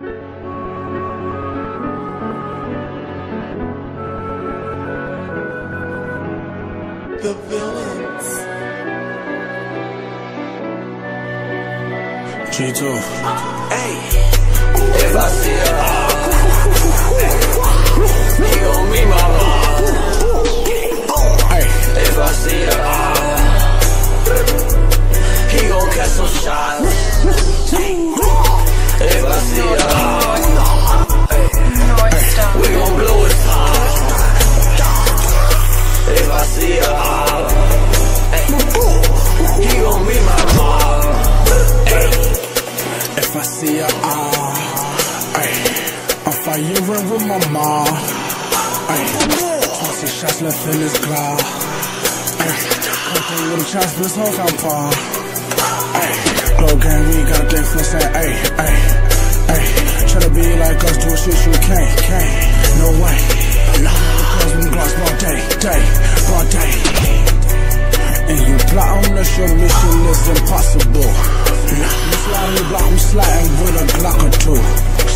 The villains. G2. Hey, if I see her, he gon' my mop. Hey, If I see he gon' catch some shots. I'm firing with my mop. 20 shots left in this Glock. Hey, couple little shots, but it's whole compound. Hey, Glo Gang, we got thing for saying, hey, hey, hey. Try to be like us, do a shit you can't, can't, no way. Cause them glocks all day, day, all day. And you plot on us, your mission is impossible. You slide on the block, I'm sliding with a Glock or two.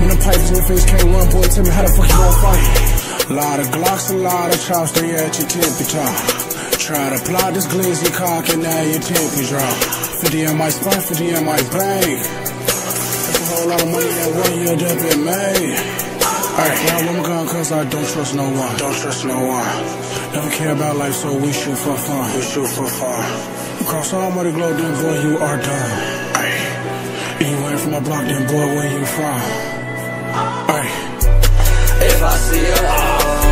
When the pipes in your face can't run, boy, tell me how the fuck you gon' fight. A lot of Glocks, a lot of chops, they at your temperature. Try to plot this glizzy cock and now your temper drop. 50 in my spine, 50 in my bank. That's a whole lot of money that one year that been made. Alright, now I'm gone cause I don't trust no one. Don't trust no one. Never care about life, so we shoot for fun. We shoot for fun. Across all muddy glow, then boy, you are done. Ay. You ain't from my block, then boy, where you from? Ay. If I see her,